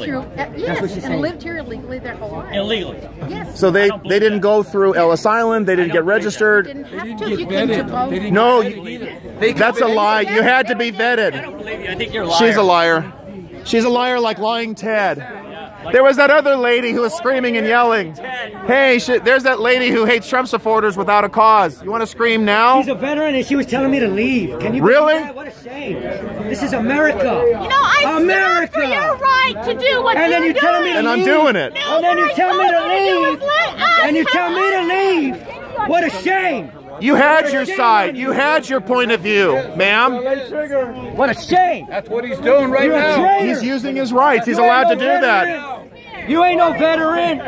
through, uh, yes, and lived here illegally their whole life. Illegally. Yes. So they they didn't go through Ellis Island. They didn't get registered. didn't have didn't to. get You came to vetted. both. They didn't No, get vetted either. that's a lie. You had to be vetted. I don't believe you. I think you're a liar. She's a liar. She's a liar like lying Ted. There was that other lady who was screaming and yelling. Hey, sh- there's that lady who hates Trump supporters without a cause. You want to scream now? She's a veteran and she was telling me to leave. Can you Really? that? What a shame. This is America. You know, I America. stand for your right to do what And then you're you tell me to And I'm doing it. No, And then you tell me to told you to do leave. is let us And you tell me to leave. What a shame. You had your side. You had your point of view, ma'am. What a shame. That's what he's doing right You're now. He's using his rights. He's You ain't allowed to do veteran. that. You ain't no veteran.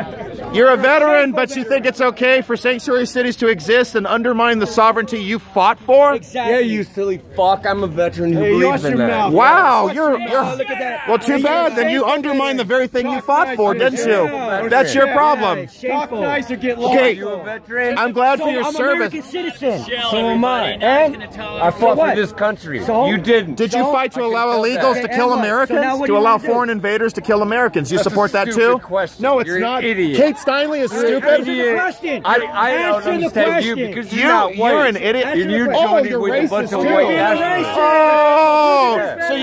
You're a veteran, but you think it's okay for sanctuary cities to exist and undermine the sovereignty you fought for? Exactly. Yeah, you silly fuck. I'm a veteran who Hey, believes in that. mouth. Wow, Watch you're, your you're. Look at that. well. Too Hey, bad. Then you shameful. undermined the very thing you fought for, didn't you? That's your problem. Shameful. nice or get lost. Okay, You a veteran? I'm glad So for your I'm service. American citizen. So am I. everybody. Now he's And I fought for this country. You didn't. Did you fight to allow illegals to kill and what? So Americans? to allow foreign invaders to kill Americans? You support that too? No, it's not. idiot. Kate Steinle is stupid. Answer the question. I, I don't Answer the understand you question. because You, you're not white. you're an idiot. Answer And you're question. Oh, joining you're with a bunch racist of white You're nationalists.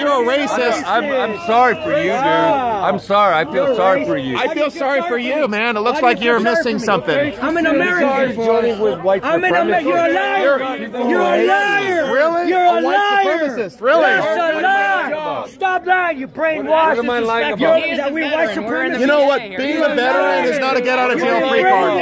So you're a racist. I'm, I'm sorry for you, dude. I'm sorry. I feel sorry for you. I feel sorry for you, man. It looks like you you're missing something. I'm an American. joining with white I'm an American. You're a liar. You're a liar. Really? You're A a, white liar. supremacist. Really? That's a lie. Stop lying. You brainwashed. What am I lying You're- about? That we white supremacists. You know what? Being a veteran is not a get out of jail free card.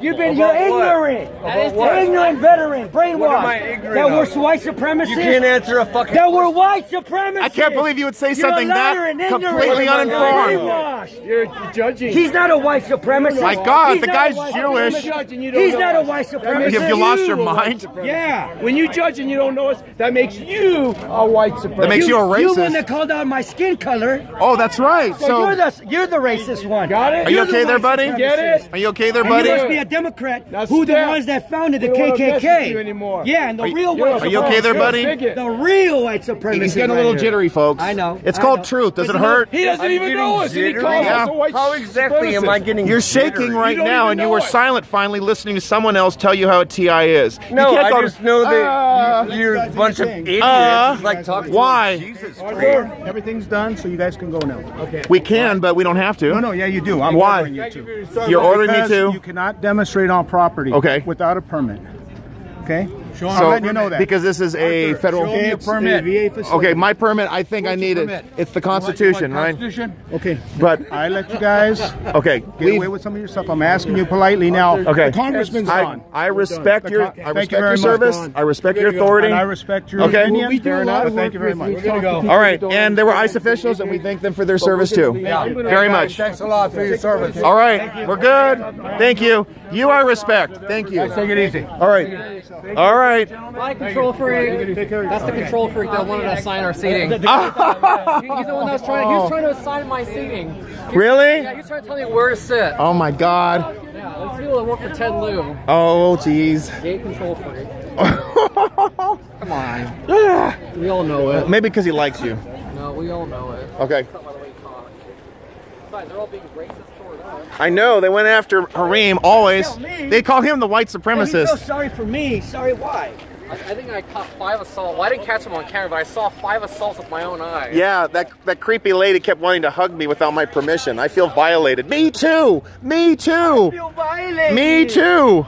You've been, you're About what? ignorant. What? Ignorant veteran, brainwashed. What am I ignorant that of? we're white supremacists. You can't answer a fucking That we're white supremacists. I can't believe you would say You're something a liar that and ignorant. completely You're uninformed. brainwashed. You're judging. He's not a white supremacist. My God, He's the guy's Jewish. you He's not a white supremacist. makes Have you lost your mind? Yeah. When you judge and you don't know us, that makes you a white supremacist. That makes you a racist. You racist. one that called out my skin color. Oh, that's right. So, So, you're the you're the racist one. Got it? are you You're the okay there, buddy? Get it? Are you okay there, And you buddy? Must be a Democrat. Now who the ones that founded the We don't wanna mess with KKK? anymore. Yeah, and the you- real You're white a Are you okay there, buddy? The real white supremacists. He's getting a little here. jittery, folks. I know, It's I called know. truth. Does it hurt? He doesn't I'm even know us, he calls Yeah. us a white How exactly am I getting You're jittery? shaking right don't now, and you were it. silent finally listening to someone else tell you how a TI is. You No, can't I just know that you- you're a bunch of idiots. Uh, like talking why? to Jesus everything's done, so you guys can go now. Okay. We can, but we don't have to. No, no, yeah, you do. I'm Why? ordering you to. You're ordering me to? You cannot demonstrate on property. Okay. Without a permit. Okay. So, I'm you know that. because this is a federal. show me a It's a permit. VA. Okay, my permit. I think I need it. It's the Constitution, right? Constitution? Okay. But I let you guys okay, get leave. away with some of your stuff. I'm asking you politely now. Okay. The congressman's I, gone. I respect your I respect you very your much. service. I respect your authority. And I respect your Okay. opinion. Well, we do a Fair enough. Thank you very much. We're gonna go. All right, and there were ICE officials, and we thank them for their service too. Very much. Thanks a lot for your service. All right, we're good. Thank you. You are respect. Thank you. Take it easy. All right. All right. My control freak. That's the control freak that wanted to assign our seating. He's the one that was trying. He was trying to assign my seating. Really? Yeah, he was trying to tell me where to sit. Oh my God. Yeah, those people that work for Ted Lieu. Oh jeez. Gate control freak. Come on. Yeah. We all know it. Maybe because he likes you. No, we all know it. Okay. By the way, Colin. Besides, they're all being racist toward us. I know they went after Hareem always. They call him the white supremacist. you feel sorry for me. Sorry why? I, I think I caught five assaults. Well, I didn't catch them on camera, but I saw five assaults with my own eyes. Yeah, that that creepy lady kept wanting to hug me without my permission. I feel violated. Me too. Me too. Feel violated. Me too.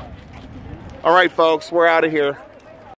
All right, folks, we're out of here.